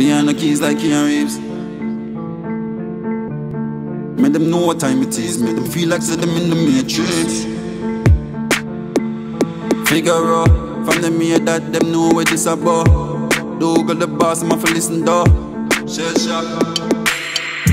Behind the keys like Keanu Reeves. Make them know what time it is. Make them feel like them in the matrix. Figure out from the here that them know what this about. Doogle Di Boss, I'm for listen though. Shell shock.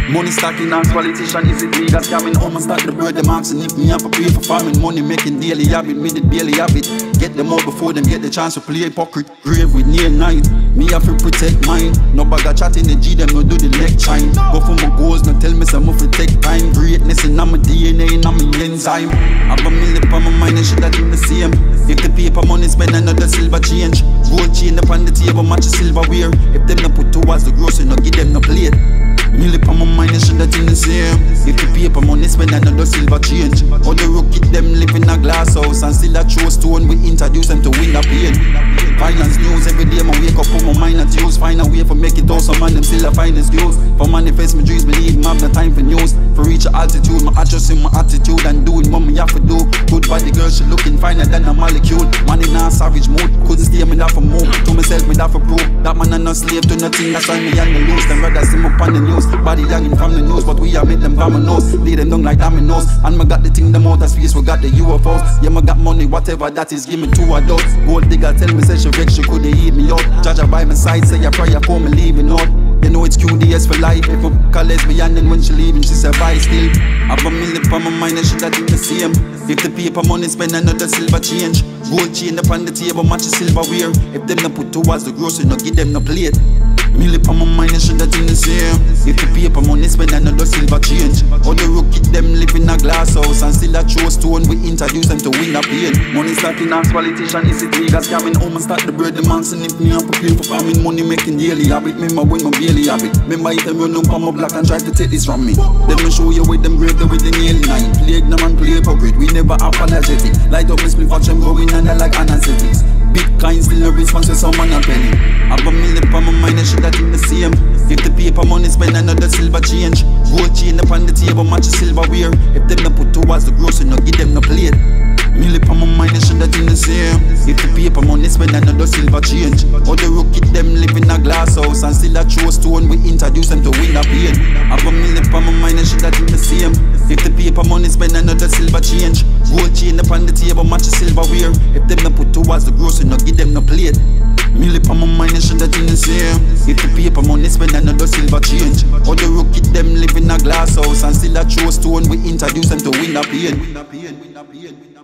Money stacking as politician is it legal scamming and stack the bird them asking if me have a pay for farming Money making daily habit, made it daily habit. Get them out before them get the chance to play hypocrite. Grave with near night, me have to protect mine. No bag of chat in the G, them no do the neck chime Go for my goals, no tell me some of it take time. Greatness in my DNA, in my enzyme. Have a million on my mind and shit that in the same. If the paper money spend another silver change. Gold chain upon the table, match silverware. If them no put towards the grocery, no give them no plate Milli on my mind, you should have the same. If the paper money spend another silver change. All the rookie them live in a glass house and still a true stone. We introduce them to win the pain. Finance news every day, my wake up, put my mind at use. Find a way for make it all, some man them still a find excuse. For manifest my dreams, me need time for news. For reach a altitude, my adjusting my attitude and doing what me have to do. Good body girl, she looking finer than a molecule. Man in a savage mood, couldn't stay me that for move. To myself, me that for proof. That man a no slave to nothing, that's why me and the lose. Them brothers Body youngin' from the news, but we are make them dominoes. Lead them down like dominoes. And me got the thing, the motor space, we got the UFOs. Yeah, me got money, whatever that is, give me two adults. Gold digger tell me, say she vex, she coulda eat me out. Judge by my side, say a prayer for me leaving out. You know it's QDS for life. If I call lesbian, then when she leaving, she survive still. I have a million on my mind, and she that think the same. If the paper money spend another silver change. Gold chain upon the table, match a silverware. If them no put towards the grocery, no give them no plate. Milli on my mind, and that think the same. If the paper money spend another silver change. All the rookie them live in a glass house and still a true stone. We introduce them to win the pain. Money stacking as politician, is it legal scamming? Home and start the bread, the man if me up a play for farming. Money making daily habit. Remember when my daily habit. Remember if them run up on my block and try to take this from me. Let me show you with them grave with the nail nine. Them and play hypocrite. We never apologetic. Light up my split watch them going and they like anesthetics. Bitcoin still no response to someone a penny. Have a million on my mind, and shit that in the same. If the paper money spend another silver change. Gold chain upon the table, match a silverware. If them no put towards the grocery, no give them no plate. Milli on my mind, and shit that in the same. If the paper money spend another silver change. All the rookie them live in a glass house and still a true stone. We introduce them to win the pain. Have a million on my mind, and shit that in the same. If the paper money spend another silver change. Gold chain upon the table, match a silverware. If towards the grocery, no give them no plate. Milli on my mind, and shit that in the same. If the paper money spend another silver change. All the rookie them live in a glass house and still a true stone. We introduce them to win a pain.